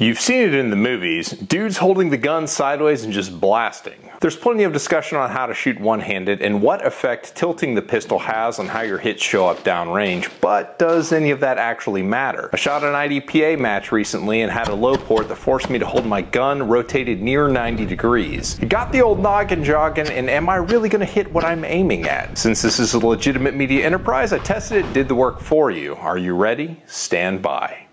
You've seen it in the movies, dudes holding the gun sideways and just blasting. There's plenty of discussion on how to shoot one-handed and what effect tilting the pistol has on how your hits show up downrange, but does any of that actually matter? I shot an IDPA match recently and had a low port that forced me to hold my gun rotated near 90 degrees. It got the old noggin jogging and am I really gonna hit what I'm aiming at? Since this is a legitimate media enterprise, I tested it, did the work for you. Are you ready? Stand by.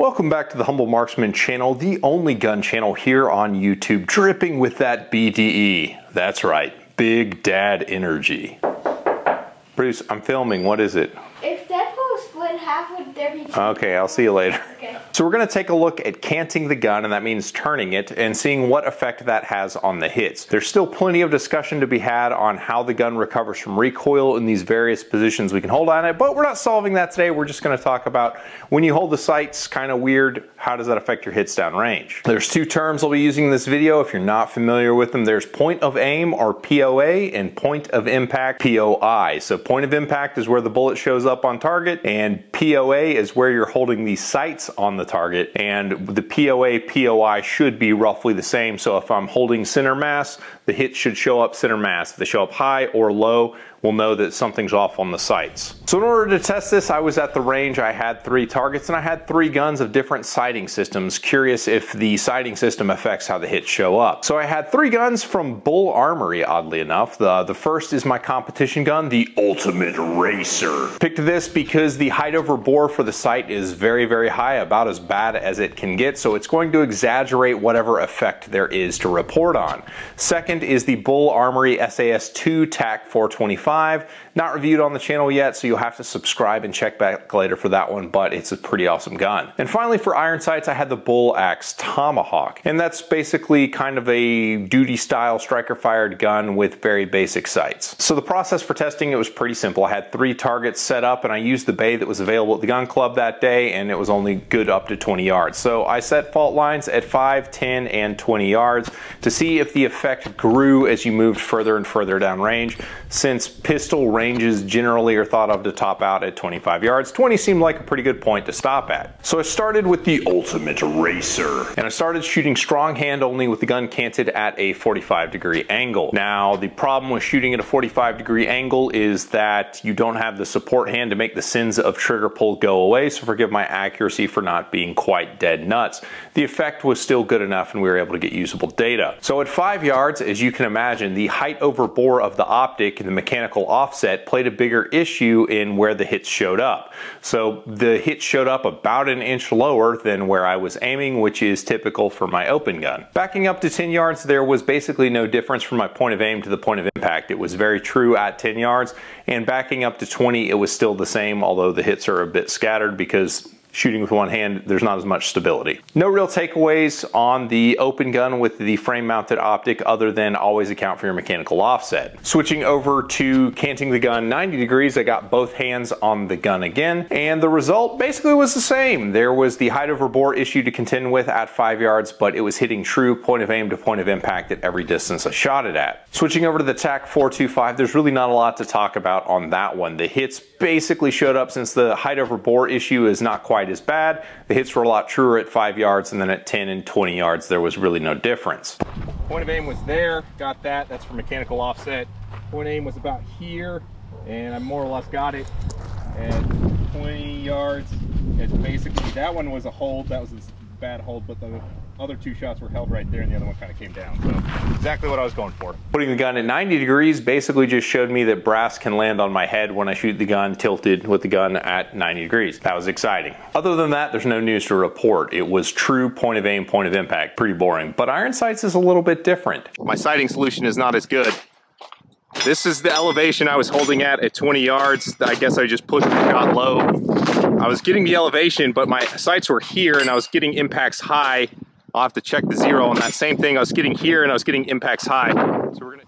Welcome back to the Humble Marksman channel, the only gun channel here on YouTube dripping with that BDE. That's right, Big Dad Energy. Bruce, I'm filming. What is it? If Split in half, would there be? Okay, I'll see you later. Okay. So we're going to take a look at canting the gun, and that means turning it, and seeing what effect that has on the hits. There's still plenty of discussion to be had on how the gun recovers from recoil in these various positions we can hold on it, but we're not solving that today. We're just going to talk about when you hold the sights kind of weird, how does that affect your hits down range? There's two terms I'll be using in this video. If you're not familiar with them, there's point of aim or POA and point of impact POI. So point of impact is where the bullet shows up on target and POA is where you're holding the sights on the target and the POA POI should be roughly the same. So if I'm holding center mass, the hit should show up center mass. If they show up high or low, we'll know that something's off on the sights. So in order to test this, I was at the range, I had three targets and I had three guns of different sighting systems, curious if the sighting system affects how the hits show up. So I had three guns from Bul Armory, oddly enough. The, the first is my competition gun, the Ultimate Racer. Picked this because the height over bore for the sight is very, very high, about as bad as it can get, so it's going to exaggerate whatever effect there is to report on. Second is the Bul Armory SAS2 TAC 425. Not reviewed on the channel yet, so you'll have to subscribe and check back later for that one, but it's a pretty awesome gun. And finally, for iron sights, I had the Bul Axe Tomahawk. And that's basically kind of a duty style striker fired gun with very basic sights. So the process for testing, it was pretty simple. I had three targets set up and I used the bay that was available at the gun club that day and it was only good up to 20 yards. So I set fault lines at 5, 10, and 20 yards to see if the effect grew as you moved further and further down range. Since pistol ranges generally are thought of to top out at 25 yards, 20 seemed like a pretty good point to stop at. So I started with the Ultimate Racer, and I started shooting strong hand only with the gun canted at a 45 degree angle. Now, the problem with shooting at a 45 degree angle is that you don't have the support hand to make the of trigger pull go away, so forgive my accuracy for not being quite dead nuts. The effect was still good enough and we were able to get usable data. So at five yards, as you can imagine, the height over bore of the optic and the mechanical offset played a bigger issue in where the hits showed up. So the hits showed up about an inch lower than where I was aiming, which is typical for my open gun. Backing up to 10 yards, there was basically no difference from my point of aim to the point of impact. It was very true at 10 yards, and backing up to 20, it was still the same, although the hits are a bit scattered because shooting with one hand, there's not as much stability. No real takeaways on the open gun with the frame mounted optic other than always account for your mechanical offset. Switching over to canting the gun 90 degrees, I got both hands on the gun again, and the result basically was the same. There was the height over bore issue to contend with at five yards, but it was hitting true point of aim to point of impact at every distance I shot it at. Switching over to the TAC 425, there's really not a lot to talk about on that one. The hits basically showed up since the height over bore issue is not quite as bad. The hits were a lot truer at 5 yards, and then at 10 and 20 yards, there was really no difference. Point of aim was there, got that. That's for mechanical offset. Point aim was about here, and I more or less got it at 20 yards. It's basically, that one was a hold, that was bad hold, but the other two shots were held right there and the other one kind of came down. So exactly what I was going for. Putting the gun at 90 degrees basically just showed me that brass can land on my head when I shoot the gun tilted with the gun at 90 degrees. That was exciting. Other than that, there's no news to report. It was true point of aim, point of impact. Pretty boring. But Iron Sights is a little bit different. My sighting solution is not as good. This is the elevation I was holding at at 20 yards. I guess I just pushed the shot low. I was getting the elevation, but my sights were here and I was getting impacts high I'll have to check the zero on that same thing. I was getting here and I was getting impacts high. So we're gonna.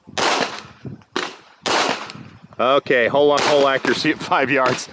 Okay, hole on hole accuracy at five yards.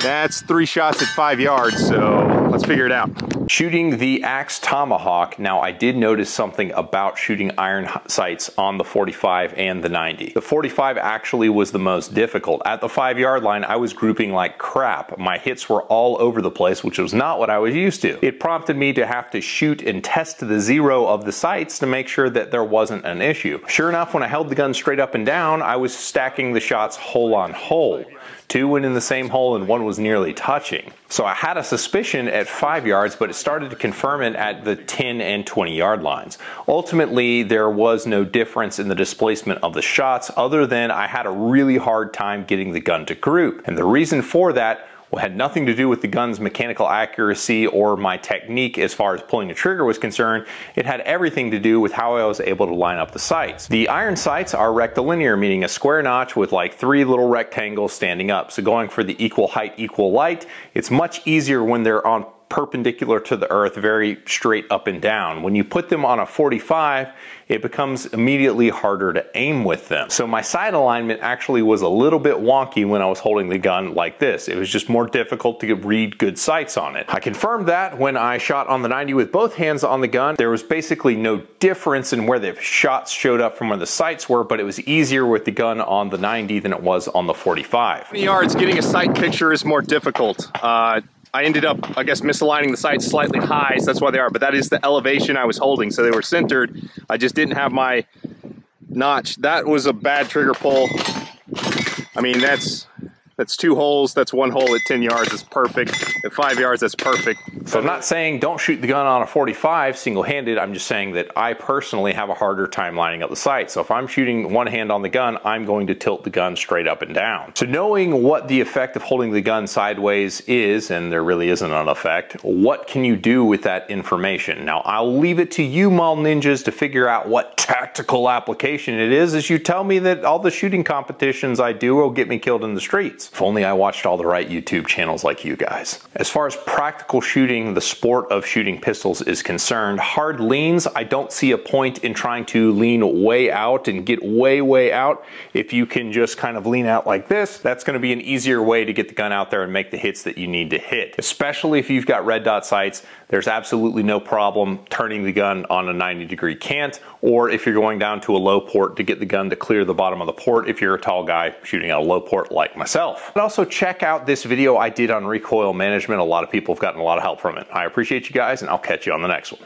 That's three shots at five yards, so let's figure it out. Shooting the Axe Tomahawk, now I did notice something about shooting iron sights on the 45 and the 90. The 45 actually was the most difficult. At the five yard line, I was grouping like crap. My hits were all over the place, which was not what I was used to. It prompted me to have to shoot and test the zero of the sights to make sure that there wasn't an issue. Sure enough, when I held the gun straight up and down, I was stacking the shots hole on hole. Two went in the same hole and one was nearly touching. So I had a suspicion at five yards, but it started to confirm it at the 10 and 20 yard lines. Ultimately, there was no difference in the displacement of the shots other than I had a really hard time getting the gun to group. And the reason for that had nothing to do with the gun's mechanical accuracy or my technique as far as pulling a trigger was concerned. It had everything to do with how I was able to line up the sights. The iron sights are rectilinear, meaning a square notch with like three little rectangles standing up. So going for the equal height, equal light, it's much easier when they're on perpendicular to the earth, very straight up and down. When you put them on a 45, it becomes immediately harder to aim with them. So my sight alignment actually was a little bit wonky when I was holding the gun like this. It was just more difficult to read good sights on it. I confirmed that when I shot on the 90 with both hands on the gun. There was basically no difference in where the shots showed up from where the sights were, but it was easier with the gun on the 90 than it was on the 45. 20 Yards, getting a sight picture is more difficult. Uh, I ended up, I guess, misaligning the sights slightly high, so that's why they are, but that is the elevation I was holding, so they were centered. I just didn't have my notch. That was a bad trigger pull. I mean, that's that's two holes. That's one hole at 10 yards. It's perfect. At five yards, that's perfect. So I'm not saying don't shoot the gun on a 45 single-handed. I'm just saying that I personally have a harder time lining up the sight. So if I'm shooting one hand on the gun, I'm going to tilt the gun straight up and down. So knowing what the effect of holding the gun sideways is, and there really isn't an effect, what can you do with that information? Now, I'll leave it to you, Mall Ninjas, to figure out what tactical application it is as you tell me that all the shooting competitions I do will get me killed in the streets. If only I watched all the right YouTube channels like you guys. As far as practical shooting, the sport of shooting pistols is concerned, hard leans, I don't see a point in trying to lean way out and get way, way out. If you can just kind of lean out like this, that's gonna be an easier way to get the gun out there and make the hits that you need to hit. Especially if you've got red dot sights, there's absolutely no problem turning the gun on a 90 degree cant, or if you're going down to a low port to get the gun to clear the bottom of the port if you're a tall guy shooting at a low port like myself. And also check out this video I did on recoil management. A lot of people have gotten a lot of help from it. I appreciate you guys and I'll catch you on the next one.